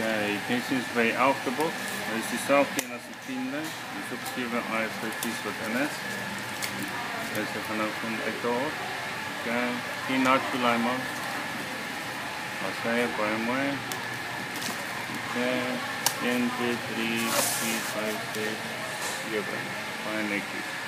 Okay, this is bij box. This is dezelfde als de tiende. Dus opgeschreven AF3 Deze vanaf een vector. Okay, geen uitgelijmers. Oké, bij mij. Oké, 1, 2, 3, 4, 7. Fine, like.